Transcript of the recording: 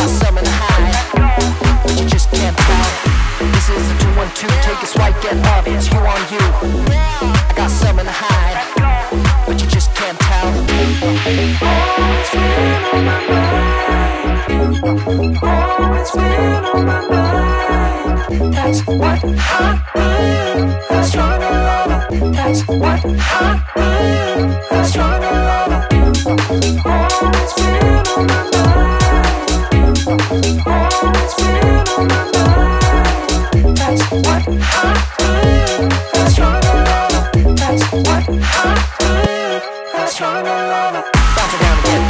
got something but you just can't. This is a two-one-two, take a swipe. It's you on you. I got something but you just can't tell. Been on my mind. Been on my mind. That's what I am. A stronger lover. That's what I am. Stronger lover, bounce around again.